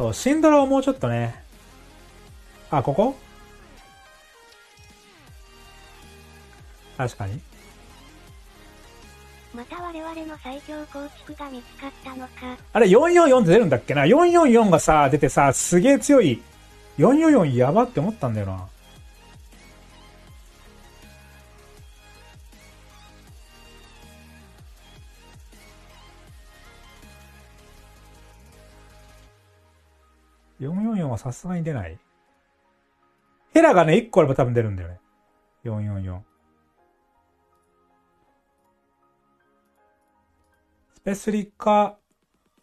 そう、シンドラをもうちょっとね。あ、ここ？確かに。また我々の最強構築が見つかったのか。あれ、444って出るんだっけな ?444 がさ、出てさ、すげえ強い。444やばって思ったんだよな。444はさすがに出ないヘラがね、1個あれば多分出るんだよね。444。スペスリか、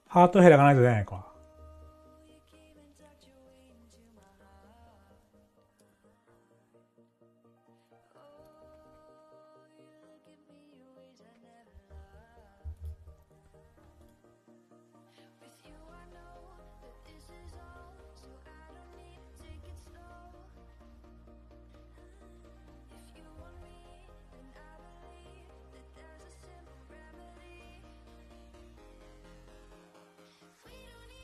ハートヘラがないと出ないか。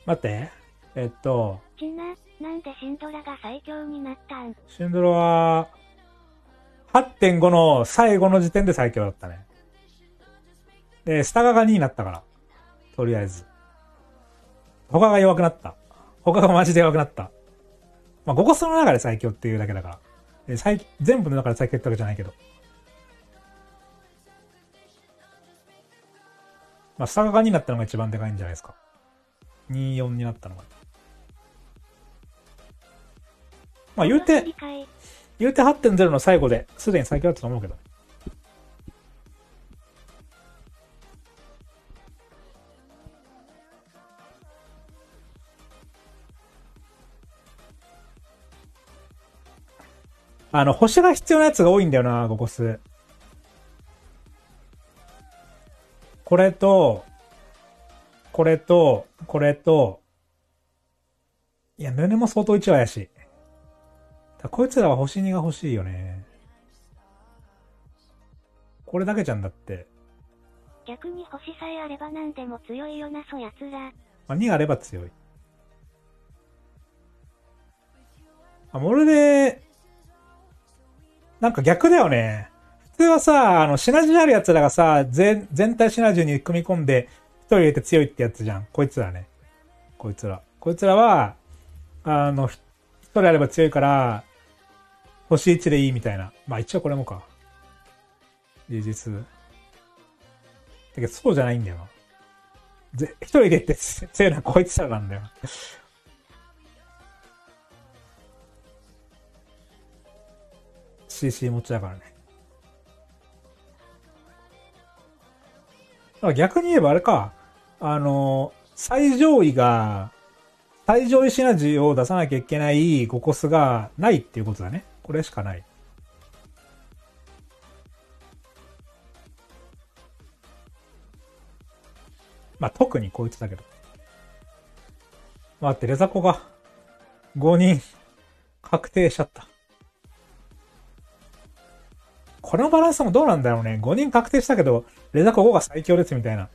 待って。えっと。ちな、なんでシンドラが最強になったん？シンドラは、8.5の最後の時点で最強だったね。で、スタガが2になったから。とりあえず。他が弱くなった。他がマジで弱くなった。まあ、5コスの中で最強っていうだけだから。で最全部の中で最強ってわけじゃないけど。まあ、スタガが2になったのが一番でかいんじゃないですか。24になったのが。まあ言うて、言うて8.0の最後で、すでに最強だったと思うけど。あの、星が必要なやつが多いんだよな、ゴコス。これと、これと、これと、いや、ヌネも相当一話やし。こいつらは星2が欲しいよね。これだけじゃんだって。逆に星さえあれば何でも強いよな、そやつら。まあ、2があれば強い。あ、モルで、なんか逆だよね。普通はさ、あの、シナジーある奴らがさ、全、全体シナジーに組み込んで、一人入れて強いってやつじゃん。こいつらね。こいつら。こいつらは、あの、一人あれば強いから、星1でいいみたいな。まあ一応これもか。事実。だけどそうじゃないんだよな。ぜ、一人でって 強いのはこいつらなんだよ。CC 持ちだからね。逆に言えばあれか、あの、最上位が、最上位シナジーを出さなきゃいけない5コスがないっていうことだね。これしかない。まあ、特にこいつだけど。待って、レザコが5人確定しちゃった。このバランスもどうなんだろうね。5人確定したけど、レザコ5が最強ですみたいな。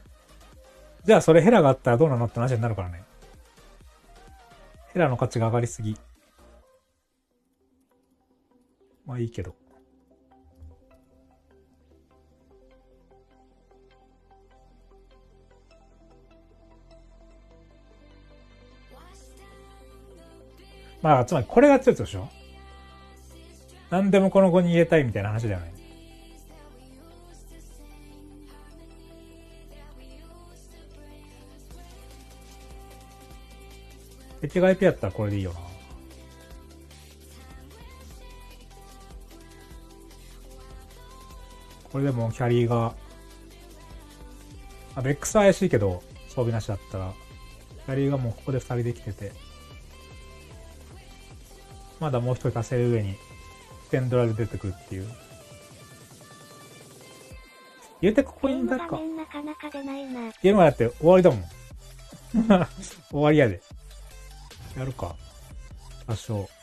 じゃあそれヘラがあったらどうなのって話になるからね。ヘラの価値が上がりすぎ。まあいいけど。まあ、つまりこれが強いでしょ？何でもこの子に入れたいみたいな話だよね。敵が IP やったらこれでいいよな。これでもキャリーが、あ、ベックスは怪しいけど、装備なしだったら、キャリーがもうここで二人できてて、まだもう一人足せる上に、ステンドラで出てくるっていう。言うてここに誰か。なかなか出ないな。ゲームだって終わりだもん。終わりやで。やるか。多少。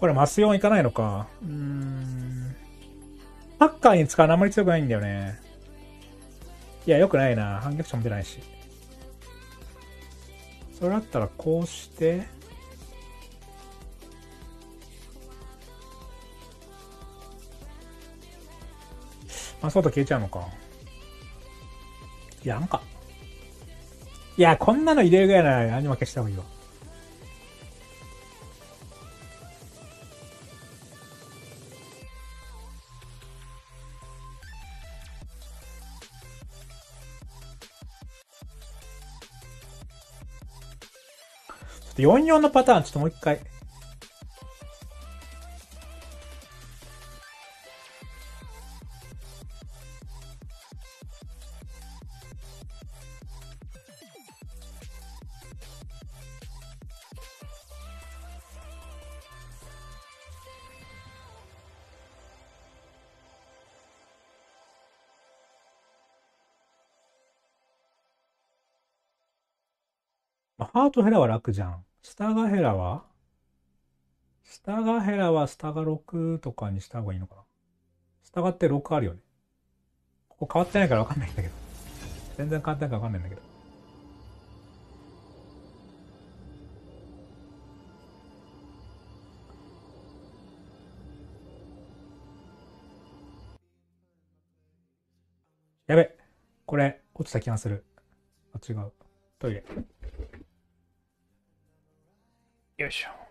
これマス4いかないのか。うーん。ハッカーに使うのあんまり強くないんだよね。いや、よくないな。反逆者も出ないし。それだったらこうして、まあ、外消えちゃうのか。いや、なんか。いや、こんなの入れるぐらいならアニマ消した方がいいわ。44のパターン、ちょっともう一回。ハートヘラは楽じゃん。スタガヘラは？スタガヘラはスタガ6とかにした方がいいのかなスタガって6あるよね。ここ変わってないからわかんないんだけど。全然変わってないからわかんないんだけど。やべ。これ、落ちた気がする。あ、違う。トイレ。よ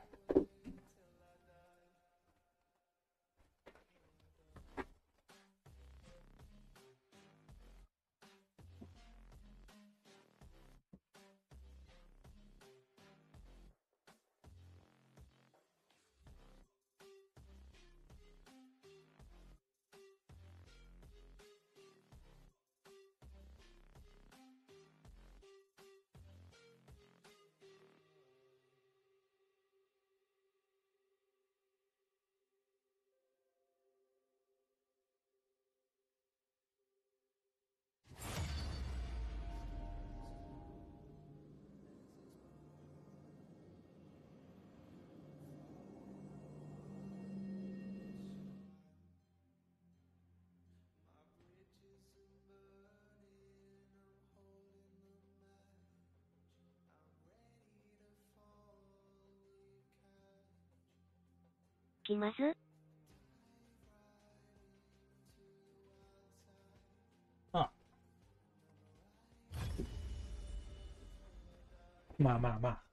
いしょ。気まずあ。まあまあまあ。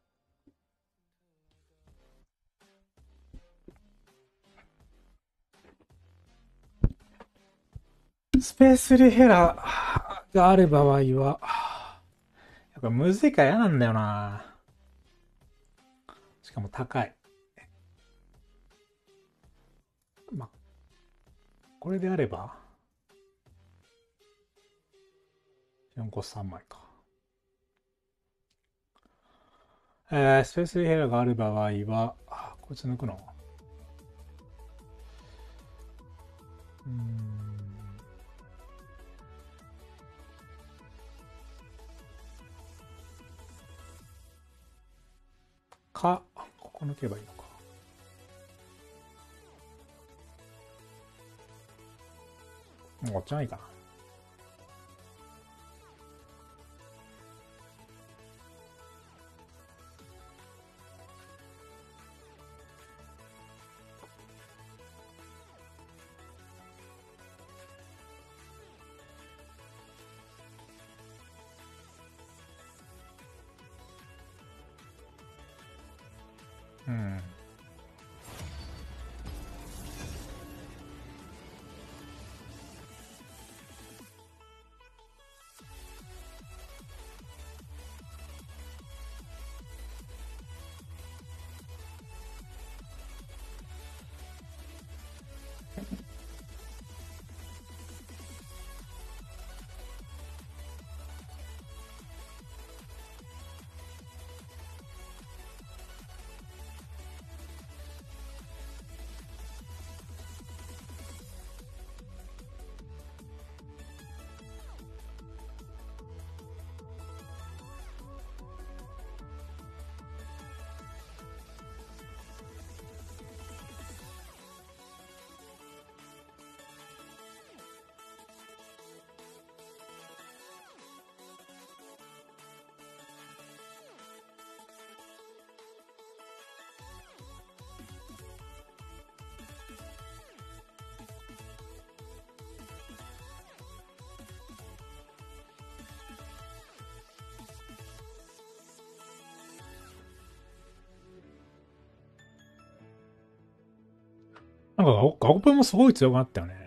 スペースリヘラがある場合は、やっぱむずいから嫌なんだよな。しかも高い。これであれば、4個3枚か。えー、スペースリヘラがある場合は、あこいつ抜くの？うん。か、ここ抜けばいいの？もうこっちはいいかな。なんかガオガゴペンもすごい強くなったよね。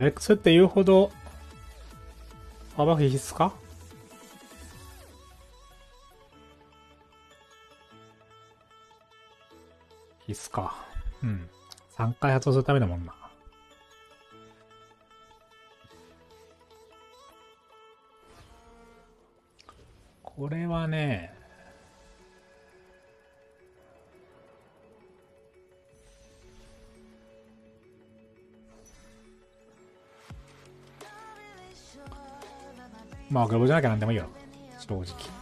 X って言うほど、幅必須か？必須か。うん。3回発動するためだもんな。これはね、まあ、グローブじゃなきゃなんでもいいよ。正直。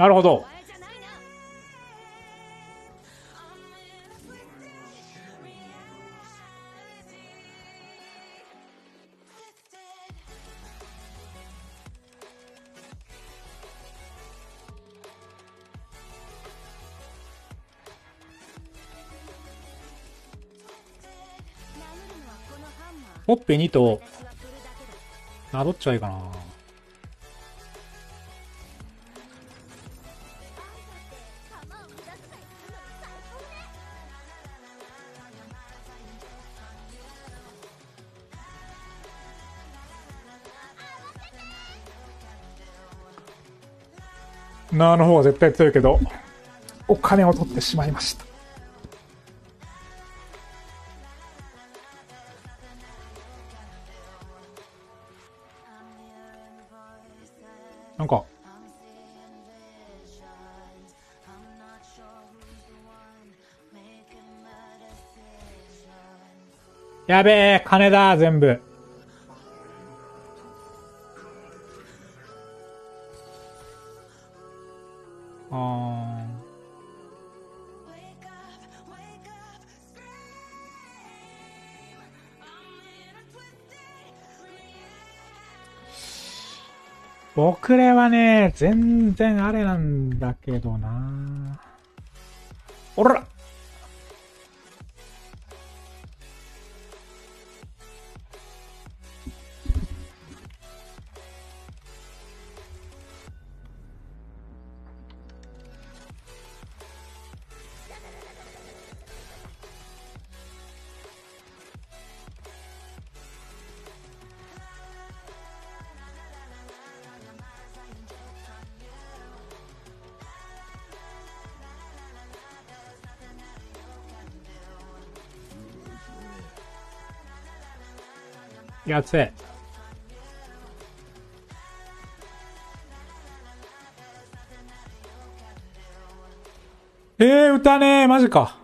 なるほど。ほっぺ2と、な、どっちがいいかな。なの方が絶対強いけど、お金を取ってしまいました。なんか、やべえ、金だ、全部。ね、全然あれなんだけどな。おらえ。えー、歌ねー、マジか。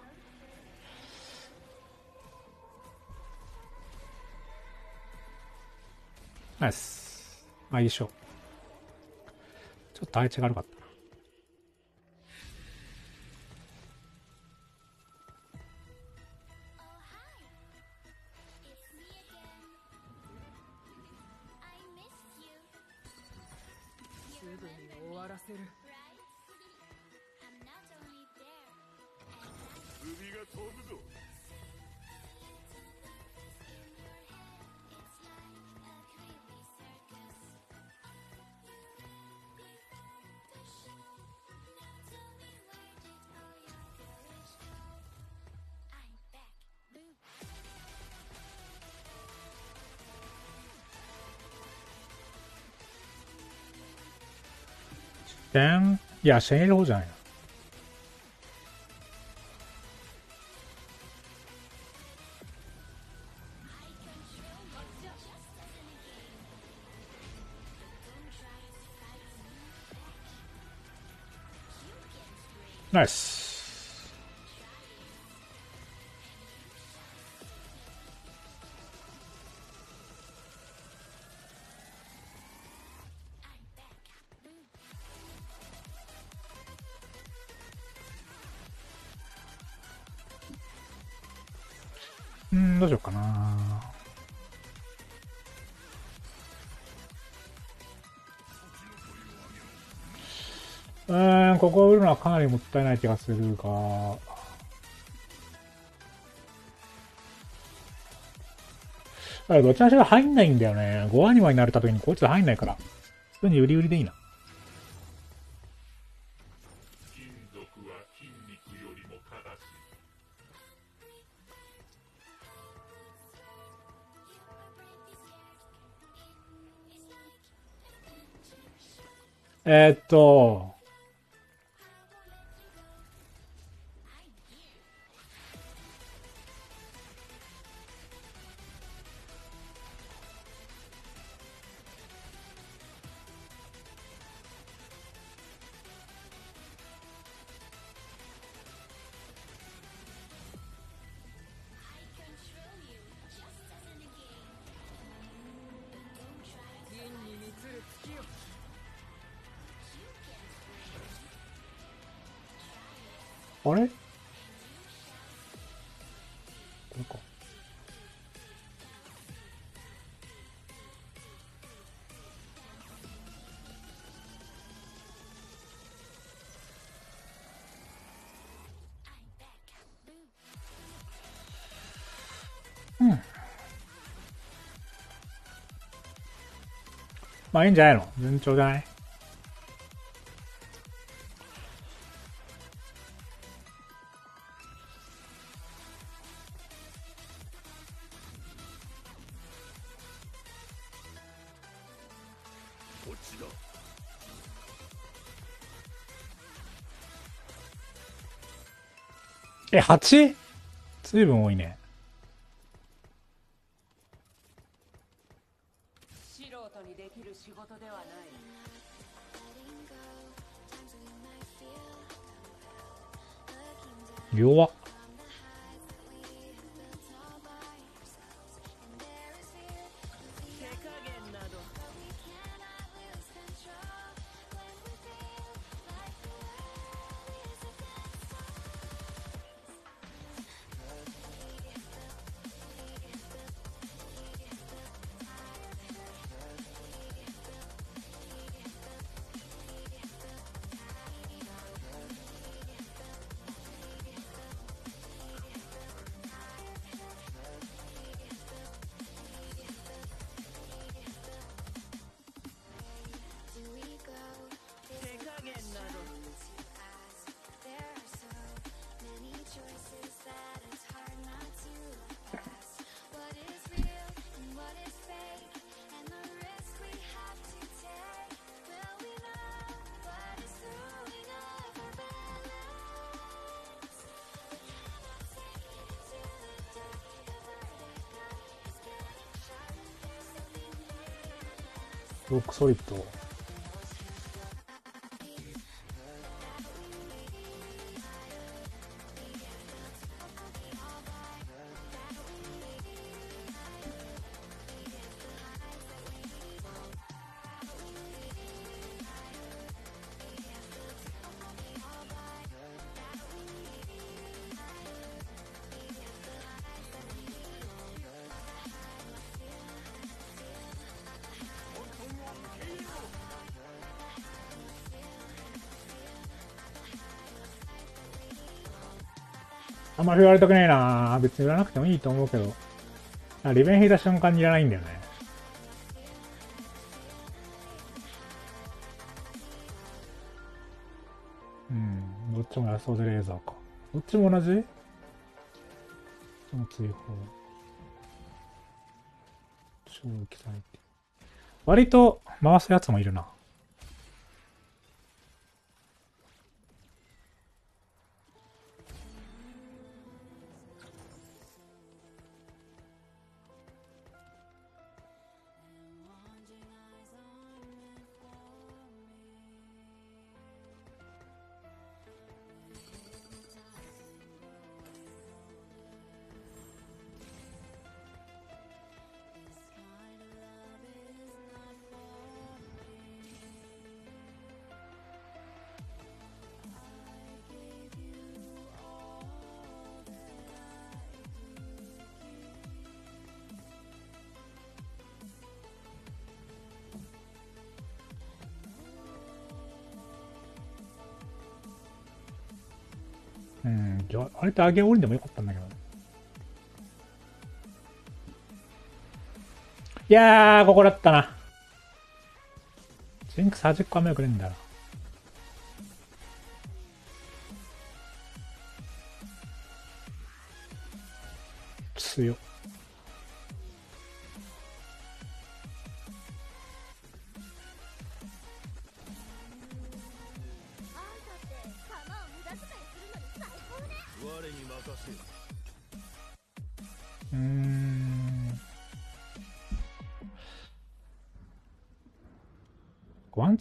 ナイス。まあ、いいでしょう。ちょっと配置が悪かった点いや、シェン入れる方じゃないな。ナイス。ここを売るのはかなりもったいない気がするが。あどちらしろ入んないんだよね。5アニマになれた時にこいつ入んないから。普通に売り売りでいいな。えーっと、まあいいんじゃないの？順調じゃない？え、8? ずいぶん多いね。弱。ロックソリッド。まり言われたくないな別に言わなくてもいいと思うけど。リベン引いた瞬間にいらないんだよね。うん、どっちもラソードレーザーか。どっちも同じ？どっちも追放。超撃されて。割と回すやつもいるな。れって上げ降りでもよかったんだけど。いやー、ここだったな。ジンクス80個目くれんだな。強っ。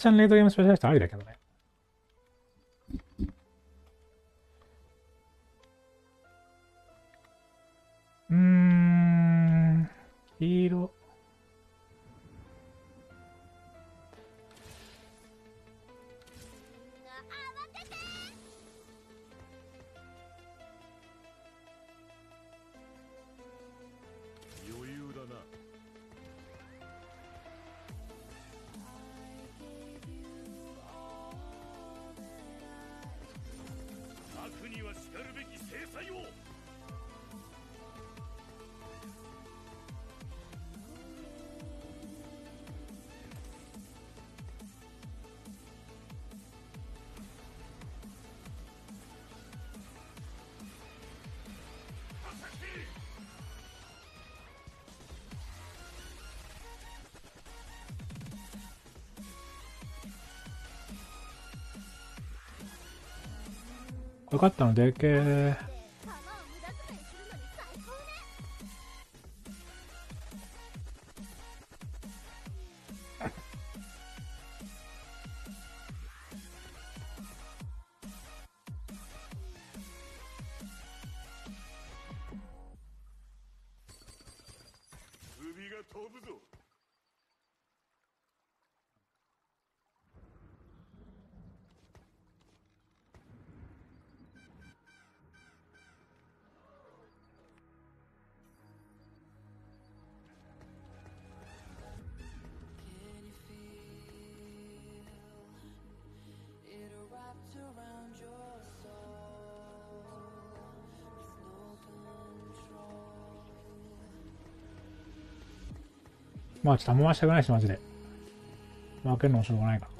ャンレードゲームスペシャリストありだけどね。分かったのでけまあちょっとあんま回したくないし、マジで。負けるのもしょうがないから。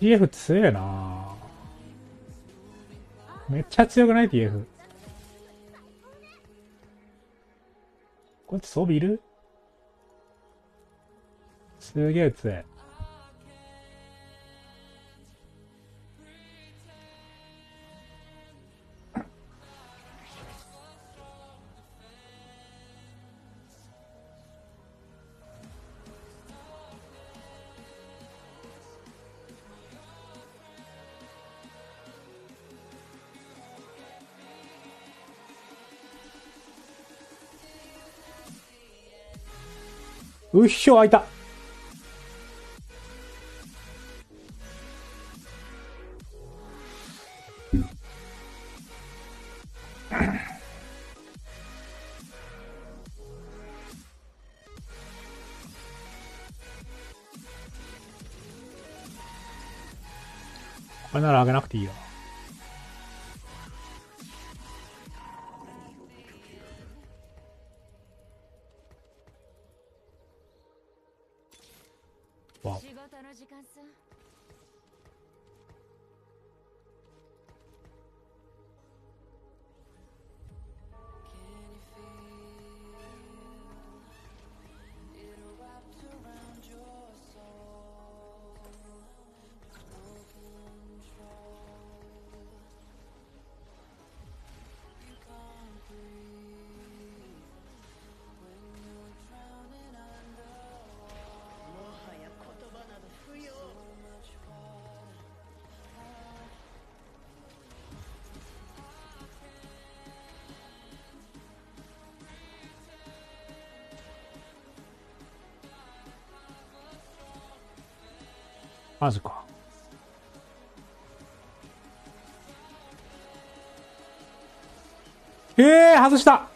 TF 強えなめっちゃ強くない ?TF。こいつ装備いる？すげえ強え。うっしょ、開いた。これならあげなくていいよ。マジか。ええー、外した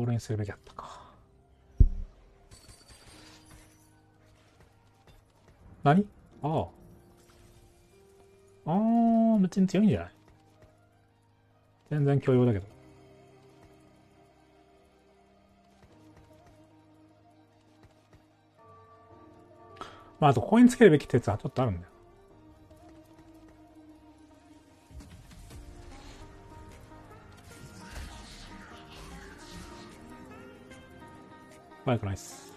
俺にするべきだったか。何？ああ。ああ、別に強いんじゃない？全然許容だけど。まあ、あと、ここにつけるべき鉄はちょっとあるんだよ。バイクナイス。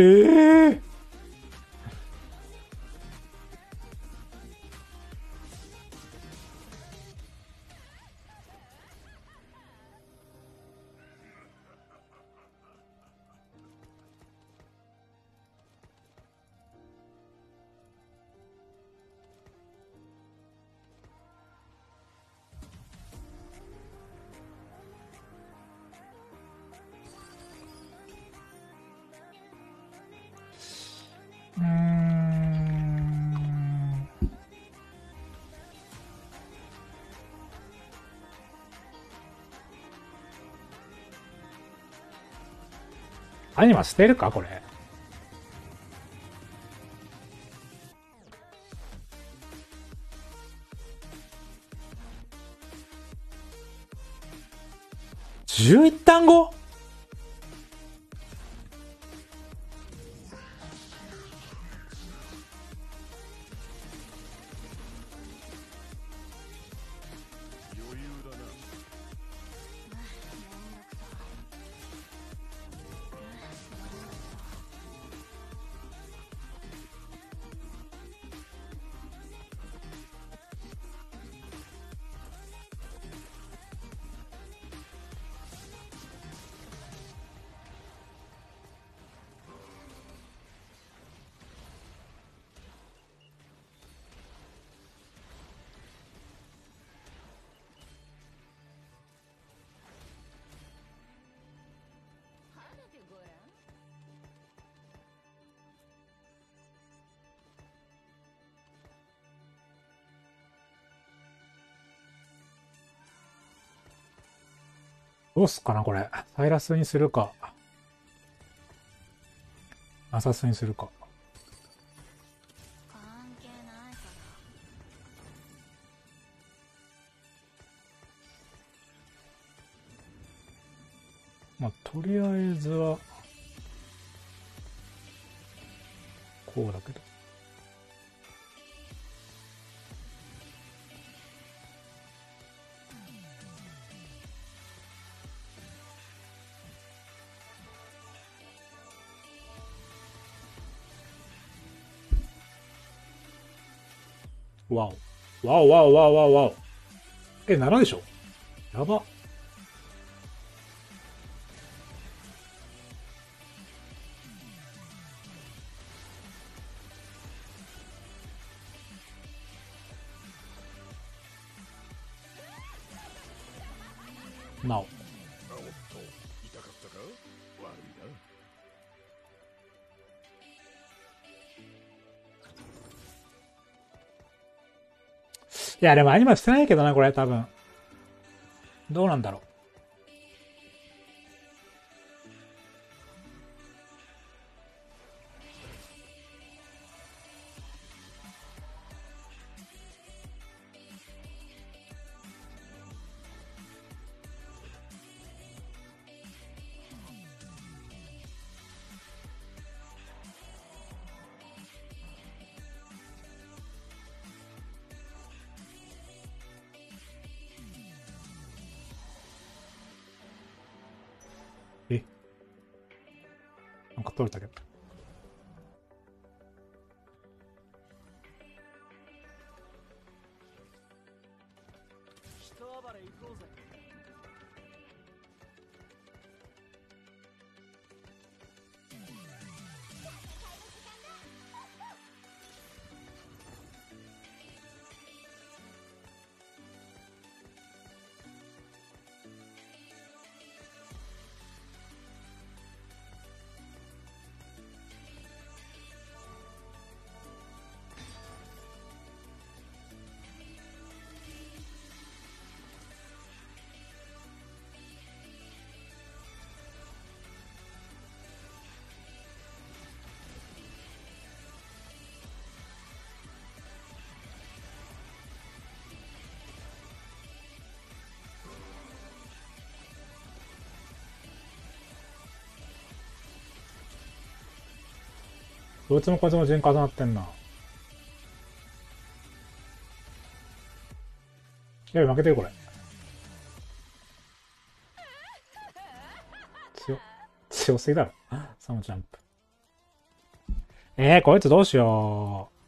ええー。アニマ捨てるか？これ。11単語？どうすっかな、これ。サイラスにするか。アサスにするか。わお。わおわおわおわおわお。え、7でしょ？やば。なお。あおっと痛かったか？悪いないや、でもアニマルしてないけどな、これ、多分。どうなんだろうどいつもこいつも順重なってんな。やべ、負けてる、これ。強、強すぎだろ。サムジャンプ。えー、こいつどうしよう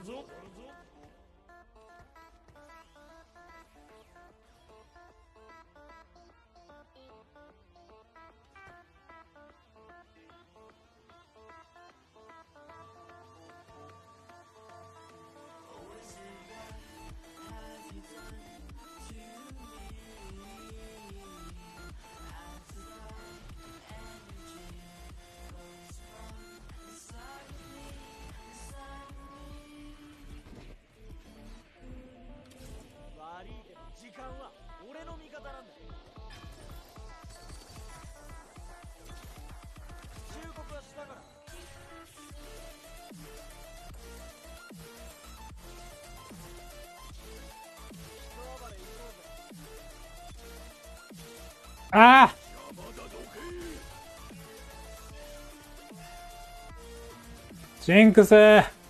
たああジンクス。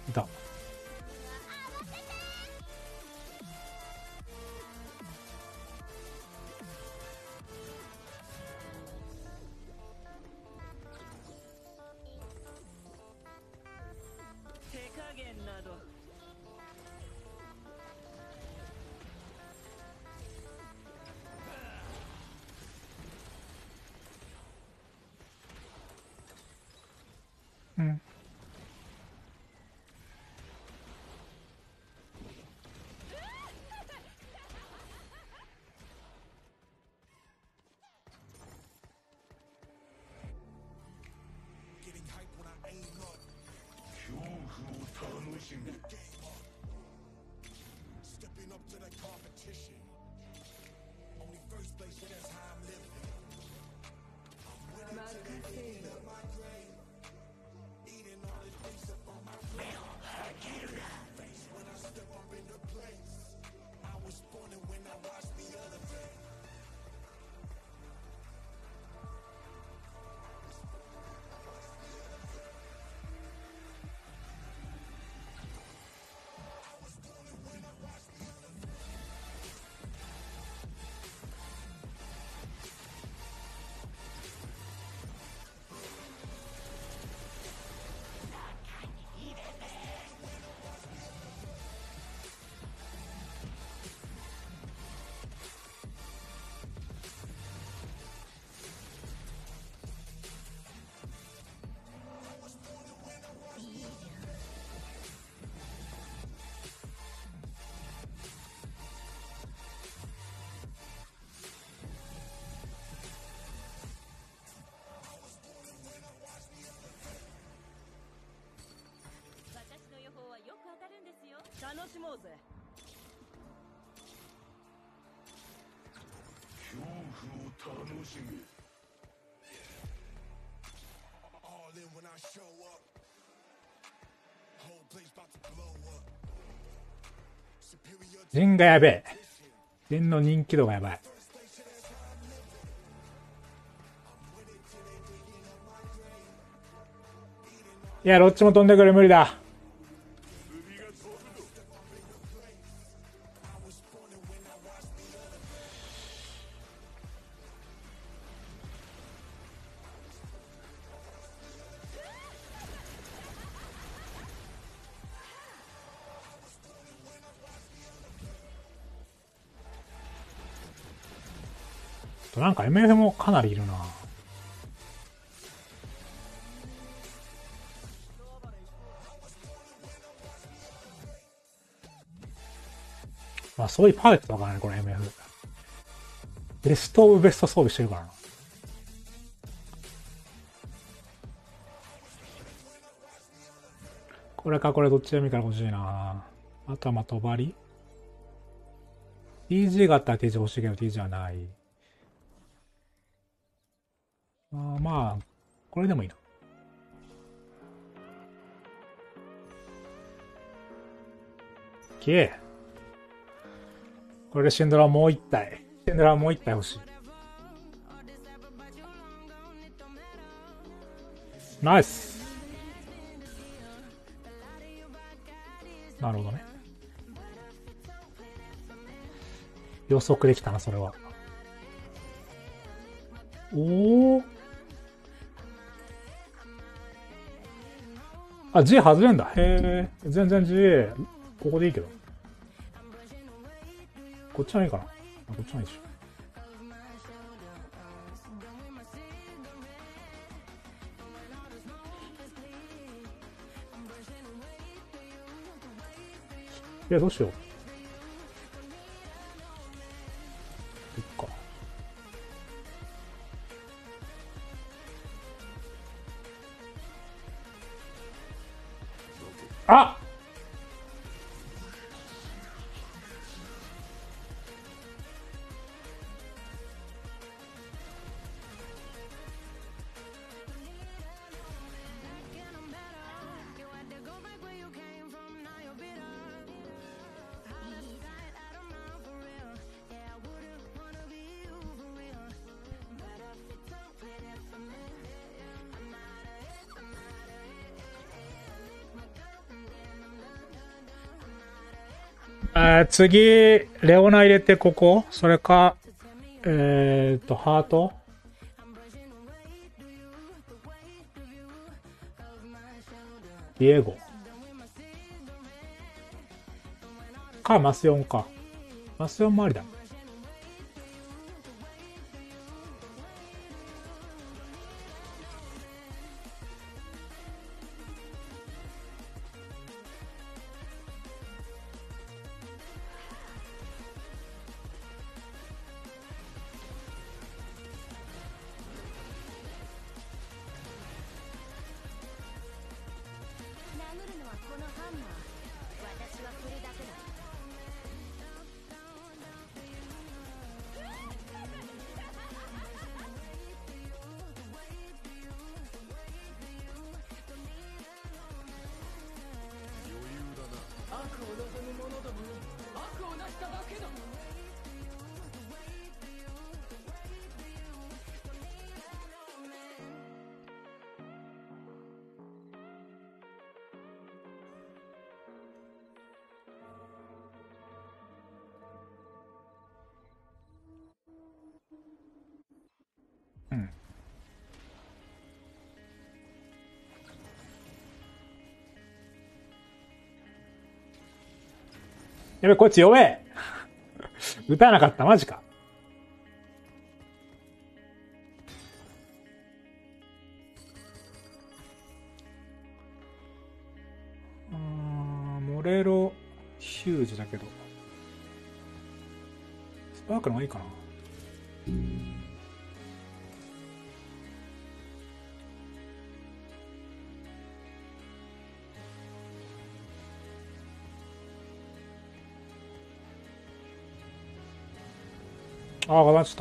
しがやべえ。ジの人気度がやばい。いやロッチも飛んでくれ無理だ。MF もかなりいるな。まあ、そういうパーフェクトだからね、これ MF。ベストオブベスト装備してるからな。これかこれどっちでもいいから欲しいな。あとはまあ、帳 ?TG があったら TG 欲しいけど TG はない。あまあ、これでもいいな。けこれでシンドラもう一体。シンドラもう一体欲しい。ナイスなるほどね。予測できたな、それは。おお。あ、G 外れんだ。へえ。全然 G、ここでいいけど。こっちはいいかな。あこっちはいいでしょ。いや、どうしよう。次、レオナ入れてここそれか、えーっと、ハートディエゴ。か、マスヨンか。マスヨンもありだ。やべ、こいつ弱え打たなかった、マジか。ああ、話し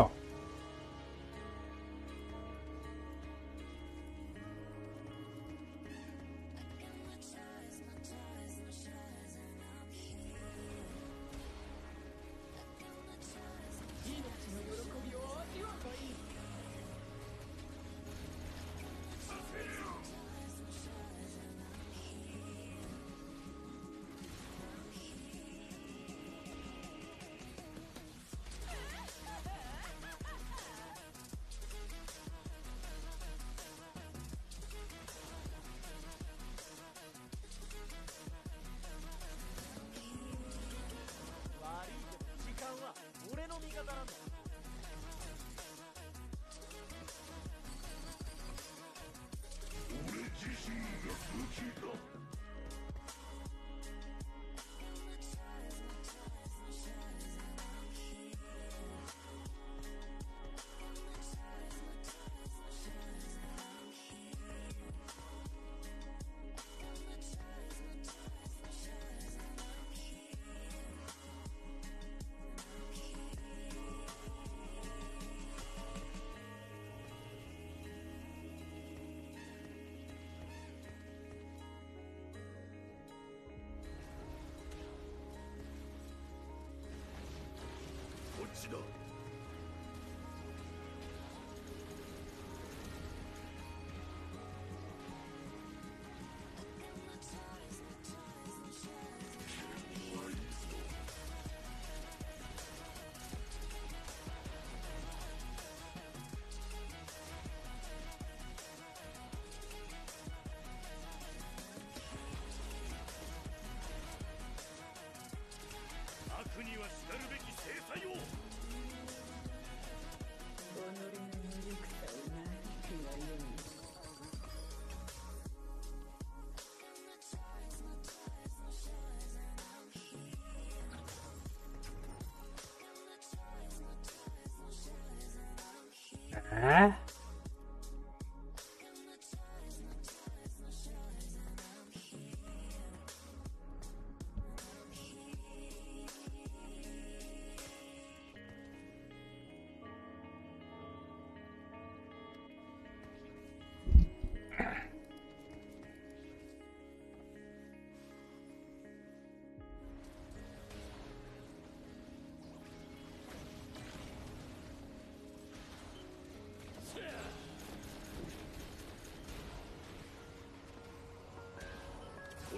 え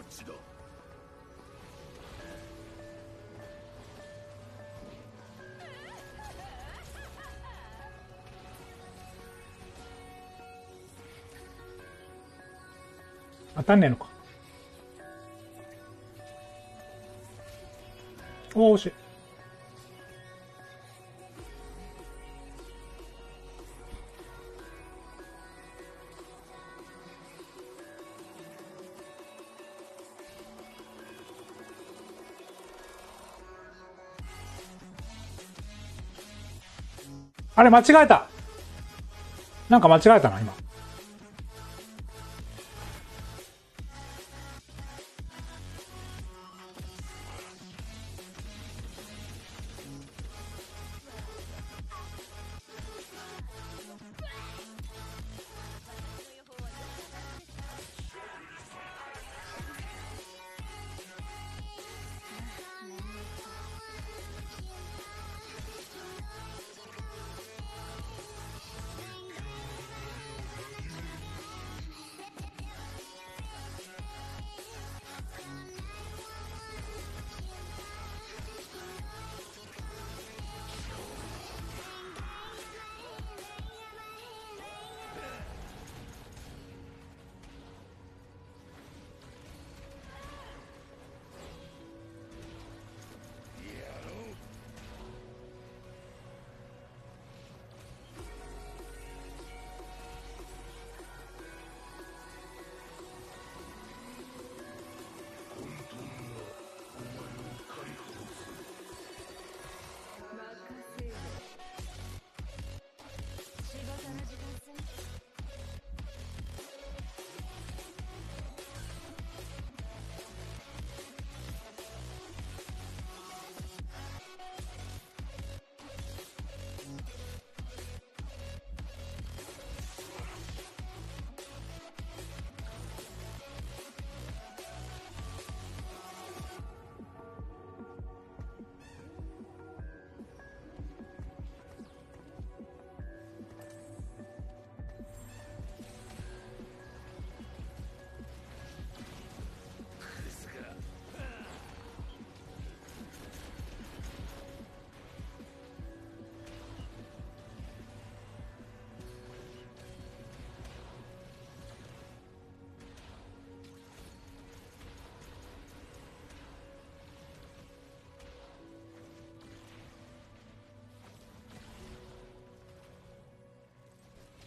の血当たんねえのか。おおしい。あれ、間違えたなんか間違えたな、今。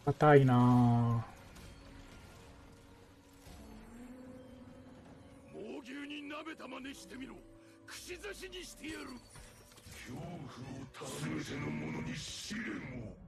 硬いな。ぁ。猛牛に鍋たまねしてみろ。串刺しにしてやる。恐怖を全ての者に試練を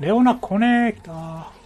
レオナコネータ。ー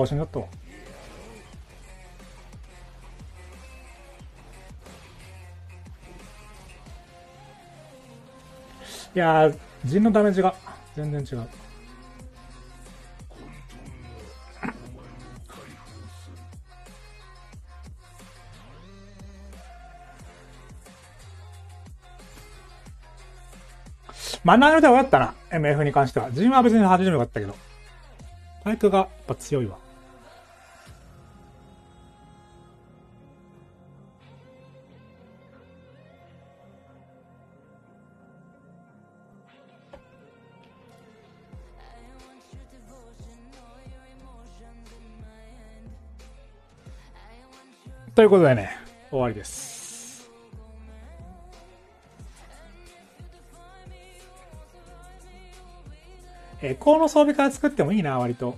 ああ、死んじゃった。いやー、陣のダメージが全然違う。マナーでは良かったな、MF に関しては。陣は別に初めてよかったけど。体育がやっぱ強いわ。ということでね、終わりです。えー、この装備から作ってもいいな、割と。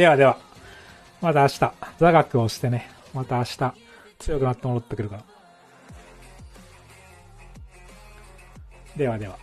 ではでは、また明日、座学をしてね、また明日、強くなって戻ってくるから。ではでは。